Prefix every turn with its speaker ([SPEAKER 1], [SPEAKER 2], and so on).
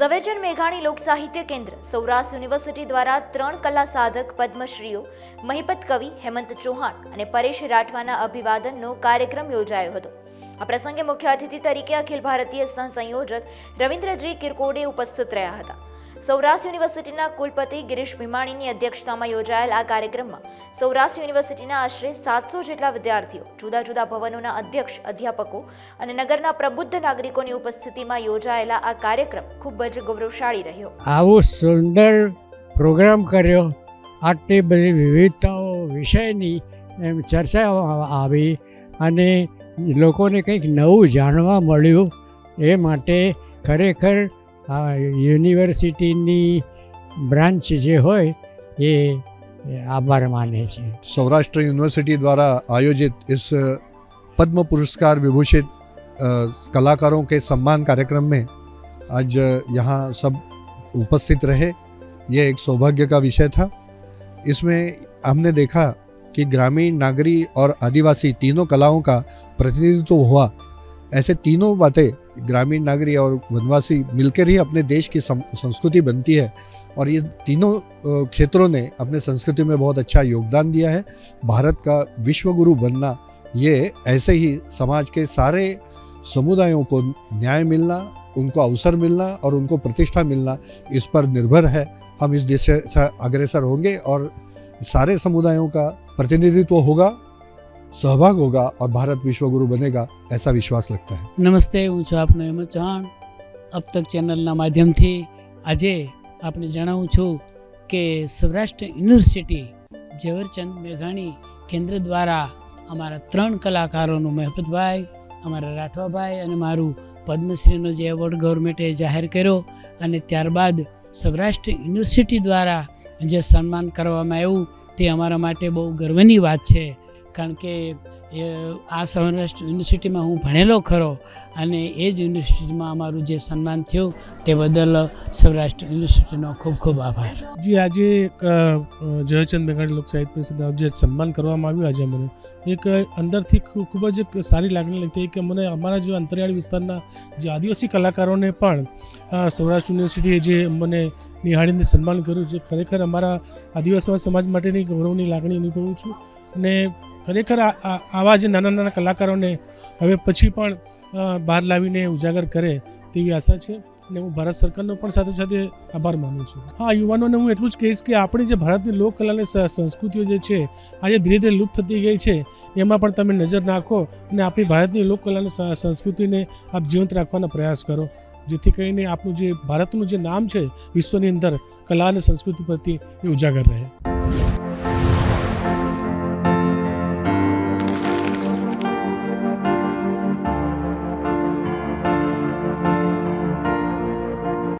[SPEAKER 1] ઝવેરચંદ મેઘાણી લોક સાહિત્ય કેન્દ્ર, સૌરાષ્ટ્ર યુનિવર્સિટી દ્વારા ત્રણ કલા સાધક પદ્મશ્રીઓ, મહિપત કવિ હેમંત ચૌહાણ અને પરેશ રાઠવાના અભિવાદનનો કાર્યક્રમ યોજાયો હતો. આ પ્રસંગે મુખ્ય અતિથિ તરીકે અખિલ ભારતીય સહ સંયોજક રવિન્દ્રજી કિરકોડે ઉપસ્થિત રહ્યા હતા. સૌરાષ્ટ્ર યુનિવર્સિટીના કુલપતિ ગિરીશ ભીમાણીની અધ્યક્ષતામાં યોજાયેલ આ કાર્યક્રમમાં સૌરાષ્ટ્ર યુનિવર્સિટીના આશરે સાતસો જેટલા વિદ્યાર્થીઓ, જુદા જુદા ભવનોના અધ્યક્ષ, અધ્યાપકો અને નગરના પ્રબુદ્ધ નાગરિકોની ઉપસ્થિતિમાં યોજાયેલા આ કાર્યક્રમ ખૂબ જ ગૌરવશાળી રહ્યો.
[SPEAKER 2] આવો સુંદર પ્રોગ્રામ કર્યો. આટલી બધી વિવિધતાઓ વિષયની એમ ચર્ચા આવી અને લોકોને કંઈક નવું જાણવા મળ્યું એ માટે ખરેખર આ યુનિવર્સિટીની બ્રાન્ચ જે હોય એ આભાર માને છે
[SPEAKER 3] सौराष्ट्र यूनिवर्सिटी द्वारा आयोजित इस पद्म पुरस्कार विभूषित अ, कलाकारों के सम्मान कार्यक्रम में आज यहाँ सब उपस्थित रहे ये एक सौभाग्य का विषय था इसमें हमने देखा कि ग्रामीण नागरी और आदिवासी तीनों कलाओं का प्रतिनिधित्व हुआ ऐसे तीनों बातें ग्रामीण नागरी और वनवासी मिलकर ही अपने देश की संस्कृति बनती है। और ये तीनों क्षेत्रों ने अपने संस्कृति में बहुत अच्छा योगदान दिया है। भारत का विश्वगुरु बनना, ये ऐसे ही समाज के सारे समुदायों को न्याय मिलना, उनको अवसर मिलना और उनको प्रतिष्ठा मिलना इस पर निर्भर है। हम इस दिशा से अग्रसर होंगे और सारे समुदायों का प्रतिनिधित्व होगा। सहभाग होगा और भारत विश्व गुरु बनेगा ऐसा विश्वास लगता है
[SPEAKER 4] નમસ્તે હું છું આપનો હેમંત ચૌહાણ અબ તક ચેનલના માધ્યમથી આજે આપને જણાવું છું કે સૌરાષ્ટ્ર યુનિવર્સિટી ઝવેરચંદ મેઘાણી કેન્દ્ર દ્વારા અમારા ત્રણ કલાકારોનું મહેપતભાઈ અમારા રાઠવાભાઈ અને મારું પદ્મશ્રીનો જે એવોર્ડ ગવર્મેન્ટે જાહેર કર્યો અને ત્યારબાદ સૌરાષ્ટ્ર યુનિવર્સિટી દ્વારા જે સન્માન કરવામાં આવ્યું તે અમારા માટે બહુ ગર્વની વાત છે કારણ કે આ સૌરાષ્ટ્ર યુનિવર્સિટીમાં હું ભણેલો ખરો અને એ જ યુનિવર્સિટીમાં અમારું જે સન્માન થયું તે બદલ સૌરાષ્ટ્ર યુનિવર્સિટીનો ખૂબ ખૂબ આભાર.
[SPEAKER 5] જી, આજે એક જયચંદ મેઘાણી લોક સાહિત્ય પરિષદ જે સન્માન કરવામાં આવ્યું આજે મને એક અંદરથી ખૂબ જ સારી લાગણી લાગતી કે મને અમારા જેવા અંતરિયાળ વિસ્તારના જે આદિવાસી કલાકારોને પણ સૌરાષ્ટ્ર યુનિવર્સિટીએ જે મને નિહાળીને સન્માન કર્યું છે, ખરેખર અમારા આદિવાસી સમાજ માટેની ગૌરવની લાગણી અનુભવું છું. અને ખરેખર આ- આ- આવા જે નાના નાના કલાકારોને હવે પછી પણ અ, બહાર લાવીને ઉજાગર કરે તેવી આશા છે અને હું ભારત સરકારનો પણ સાથે સાથે આભાર માનું છું હા યુવાનોને હું એટલું જ કહીશ કે આપણી જે ભારતની લોક કલા અને સ- સંસ્કૃતિઓ જે છે આજે ધીરે ધીરે લુપ્ત થતી ગઈ છે એમાં પણ તમે નજર નાખો અને આપણી ભારતની લોક કલા અને સ- સંસ્કૃતિને આપ જીવંત રાખવાના પ્રયાસ કરો જેથી કરીને આપણું જે ભારતનું જે નામ છે વિશ્વની અંદર કલા અને સંસ્કૃતિ પ્રત્યે એ ઉજાગર રહે